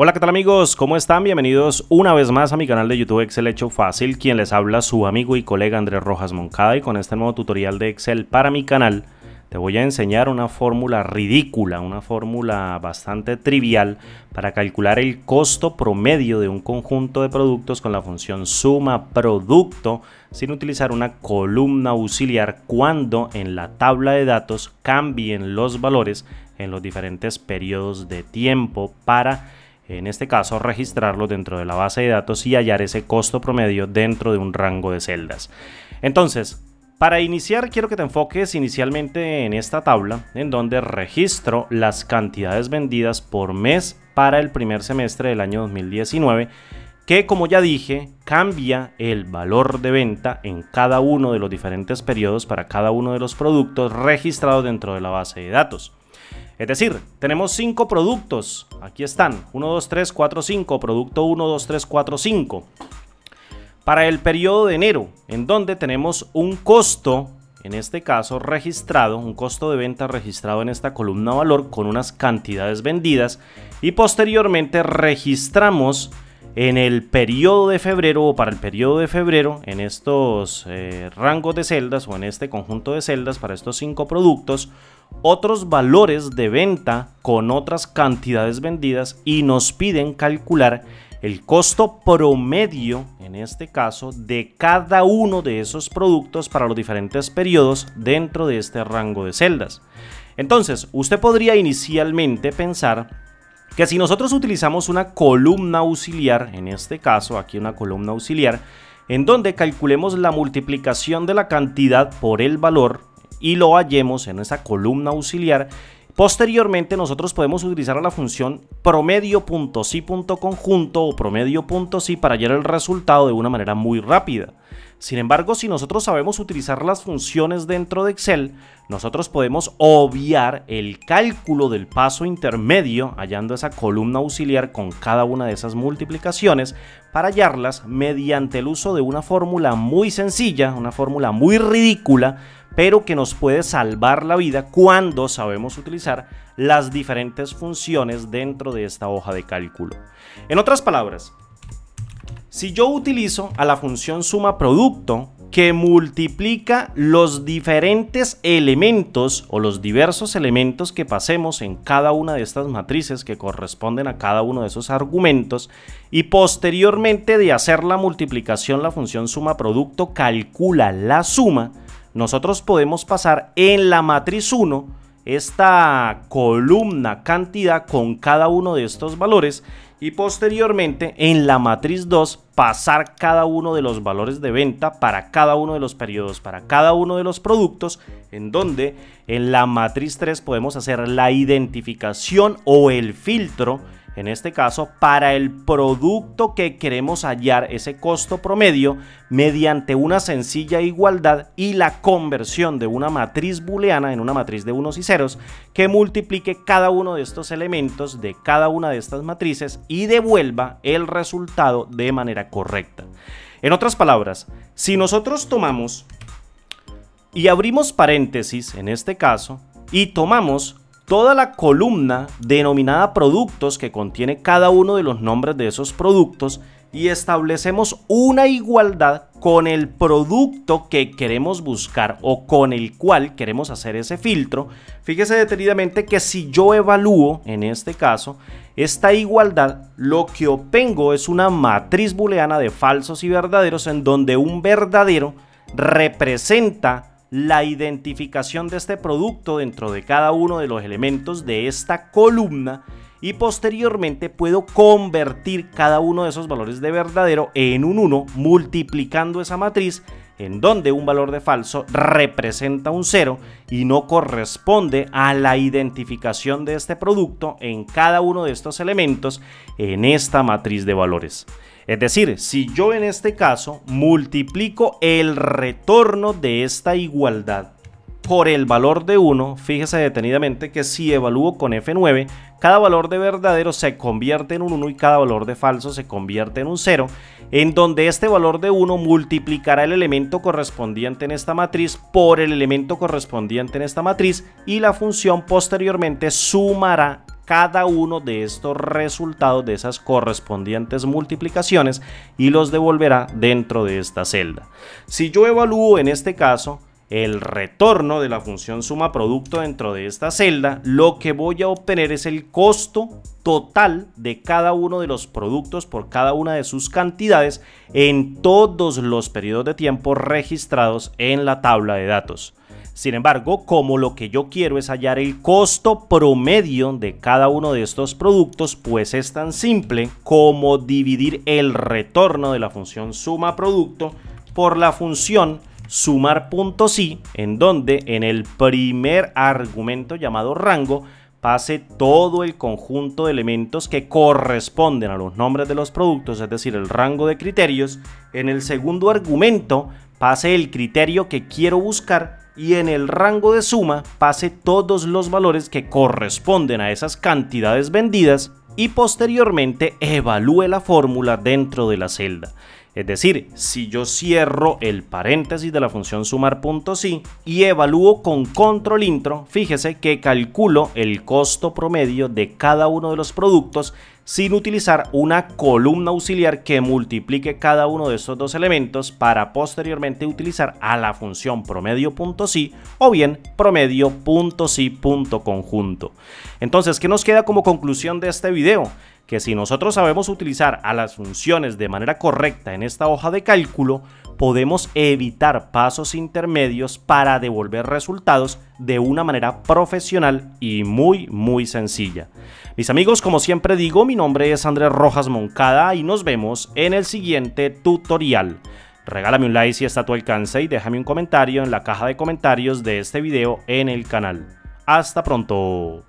Hola, ¿qué tal amigos? ¿Cómo están? Bienvenidos una vez más a mi canal de YouTube Excel Hecho Fácil, quien les habla su amigo y colega Andrés Rojas Moncada y con este nuevo tutorial de Excel para mi canal te voy a enseñar una fórmula ridícula, una fórmula bastante trivial para calcular el costo promedio de un conjunto de productos con la función suma producto sin utilizar una columna auxiliar cuando en la tabla de datos cambien los valores en los diferentes periodos de tiempo para en este caso registrarlo dentro de la base de datos y hallar ese costo promedio dentro de un rango de celdas. Entonces, para iniciar quiero que te enfoques inicialmente en esta tabla en donde registro las cantidades vendidas por mes para el primer semestre del año 2019 que como ya dije cambia el valor de venta en cada uno de los diferentes periodos para cada uno de los productos registrados dentro de la base de datos. Es decir, tenemos 5 productos. Aquí están. 1, 2, 3, 4, 5. Producto 1, 2, 3, 4, 5. Para el periodo de enero, en donde tenemos un costo, en este caso registrado, un costo de venta registrado en esta columna valor con unas cantidades vendidas. Y posteriormente registramos en el periodo de febrero o para el periodo de febrero, en estos eh, rangos de celdas o en este conjunto de celdas para estos cinco productos, otros valores de venta con otras cantidades vendidas y nos piden calcular el costo promedio, en este caso, de cada uno de esos productos para los diferentes periodos dentro de este rango de celdas. Entonces, usted podría inicialmente pensar que si nosotros utilizamos una columna auxiliar, en este caso aquí una columna auxiliar, en donde calculemos la multiplicación de la cantidad por el valor y lo hallemos en esa columna auxiliar, posteriormente nosotros podemos utilizar la función promedio.si.conjunto o promedio.si para hallar el resultado de una manera muy rápida. Sin embargo, si nosotros sabemos utilizar las funciones dentro de Excel, nosotros podemos obviar el cálculo del paso intermedio hallando esa columna auxiliar con cada una de esas multiplicaciones para hallarlas mediante el uso de una fórmula muy sencilla, una fórmula muy ridícula, pero que nos puede salvar la vida cuando sabemos utilizar las diferentes funciones dentro de esta hoja de cálculo. En otras palabras, si yo utilizo a la función suma producto que multiplica los diferentes elementos o los diversos elementos que pasemos en cada una de estas matrices que corresponden a cada uno de esos argumentos y posteriormente de hacer la multiplicación la función suma producto calcula la suma, nosotros podemos pasar en la matriz 1 esta columna cantidad con cada uno de estos valores y posteriormente en la matriz 2 pasar cada uno de los valores de venta para cada uno de los periodos, para cada uno de los productos, en donde en la matriz 3 podemos hacer la identificación o el filtro en este caso, para el producto que queremos hallar ese costo promedio mediante una sencilla igualdad y la conversión de una matriz booleana en una matriz de unos y ceros que multiplique cada uno de estos elementos de cada una de estas matrices y devuelva el resultado de manera correcta. En otras palabras, si nosotros tomamos y abrimos paréntesis en este caso y tomamos toda la columna denominada productos que contiene cada uno de los nombres de esos productos y establecemos una igualdad con el producto que queremos buscar o con el cual queremos hacer ese filtro, fíjese detenidamente que si yo evalúo, en este caso, esta igualdad, lo que obtengo es una matriz booleana de falsos y verdaderos en donde un verdadero representa la identificación de este producto dentro de cada uno de los elementos de esta columna y posteriormente puedo convertir cada uno de esos valores de verdadero en un 1 multiplicando esa matriz en donde un valor de falso representa un 0 y no corresponde a la identificación de este producto en cada uno de estos elementos en esta matriz de valores. Es decir, si yo en este caso multiplico el retorno de esta igualdad por el valor de 1, fíjese detenidamente que si evalúo con F9, cada valor de verdadero se convierte en un 1 y cada valor de falso se convierte en un 0, en donde este valor de 1 multiplicará el elemento correspondiente en esta matriz por el elemento correspondiente en esta matriz y la función posteriormente sumará cada uno de estos resultados de esas correspondientes multiplicaciones y los devolverá dentro de esta celda. Si yo evalúo en este caso el retorno de la función suma producto dentro de esta celda, lo que voy a obtener es el costo total de cada uno de los productos por cada una de sus cantidades en todos los periodos de tiempo registrados en la tabla de datos. Sin embargo, como lo que yo quiero es hallar el costo promedio de cada uno de estos productos, pues es tan simple como dividir el retorno de la función suma producto por la función sumar puntos y, en donde en el primer argumento llamado rango pase todo el conjunto de elementos que corresponden a los nombres de los productos, es decir, el rango de criterios. En el segundo argumento pase el criterio que quiero buscar y en el rango de suma pase todos los valores que corresponden a esas cantidades vendidas y posteriormente evalúe la fórmula dentro de la celda. Es decir, si yo cierro el paréntesis de la función sumar.si y evalúo con control intro, fíjese que calculo el costo promedio de cada uno de los productos sin utilizar una columna auxiliar que multiplique cada uno de estos dos elementos para posteriormente utilizar a la función promedio.si o bien promedio.si.conjunto. Entonces, ¿qué nos queda como conclusión de este video? que si nosotros sabemos utilizar a las funciones de manera correcta en esta hoja de cálculo, podemos evitar pasos intermedios para devolver resultados de una manera profesional y muy muy sencilla. Mis amigos, como siempre digo, mi nombre es Andrés Rojas Moncada y nos vemos en el siguiente tutorial. Regálame un like si está a tu alcance y déjame un comentario en la caja de comentarios de este video en el canal. Hasta pronto.